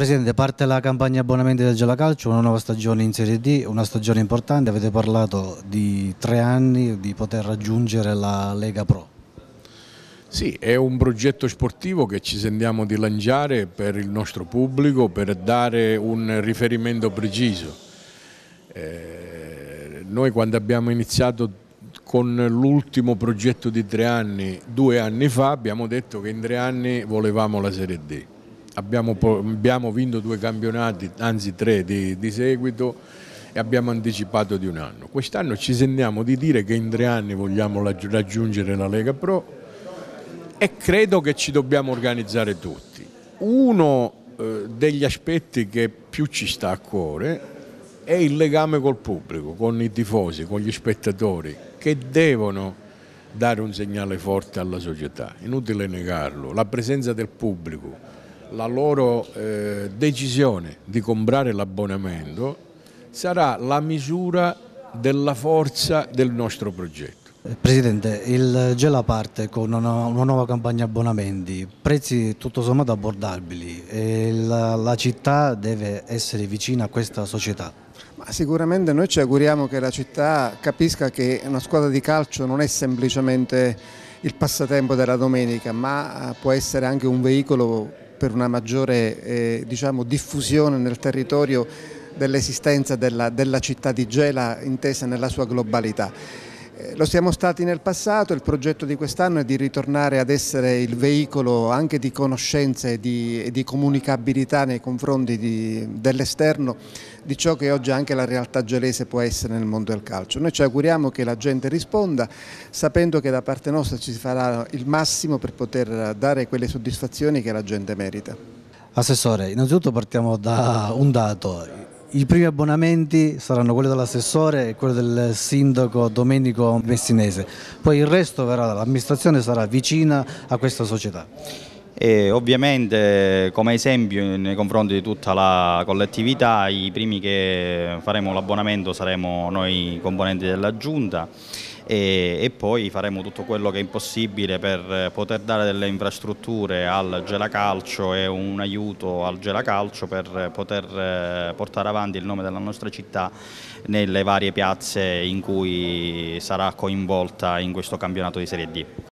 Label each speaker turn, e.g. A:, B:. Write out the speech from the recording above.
A: Presidente, parte la campagna abbonamenti del Gela Calcio, una nuova stagione in Serie D, una stagione importante, avete parlato di tre anni di poter raggiungere la Lega Pro.
B: Sì, è un progetto sportivo che ci sentiamo di lanciare per il nostro pubblico, per dare un riferimento preciso. Eh, noi quando abbiamo iniziato con l'ultimo progetto di tre anni, due anni fa, abbiamo detto che in tre anni volevamo la Serie D. Abbiamo, abbiamo vinto due campionati, anzi tre di, di seguito e abbiamo anticipato di un anno. Quest'anno ci sentiamo di dire che in tre anni vogliamo raggiungere la Lega Pro e credo che ci dobbiamo organizzare tutti. Uno eh, degli aspetti che più ci sta a cuore è il legame col pubblico, con i tifosi, con gli spettatori, che devono dare un segnale forte alla società, inutile negarlo, la presenza del pubblico, la loro eh, decisione di comprare l'abbonamento sarà la misura della forza del nostro progetto.
A: Presidente, il Gela parte con una, una, nuova campagna abbonamenti, prezzi tutto sommato abbordabili e la, la città deve essere vicina a questa società.
C: Ma sicuramente noi ci auguriamo che la città capisca che una squadra di calcio non è semplicemente il passatempo della domenica, ma può essere anche un veicolo per una maggiore eh, diciamo, diffusione nel territorio dell'esistenza della, della città di Gela intesa nella sua globalità. Eh, lo siamo stati nel passato, il progetto di quest'anno è di ritornare ad essere il veicolo anche di conoscenze e di, di comunicabilità nei confronti dell'esterno di ciò che oggi anche la realtà gelese può essere nel mondo del calcio. Noi ci auguriamo che la gente risponda sapendo che da parte nostra ci farà il massimo per poter dare quelle soddisfazioni che la gente merita.
A: Assessore, innanzitutto partiamo da un dato, i primi abbonamenti saranno quelli dell'assessore e quelli del sindaco Domenico Messinese, poi il resto verrà, l'amministrazione sarà vicina a questa società.
D: E ovviamente come esempio nei confronti di tutta la collettività i primi che faremo l'abbonamento saremo noi componenti della giunta e, e, poi faremo tutto quello che è impossibile per poter dare delle infrastrutture al Gelacalcio e un aiuto al Gelacalcio per poter eh, portare avanti il nome della nostra città nelle varie piazze in cui sarà coinvolta in questo campionato di Serie D.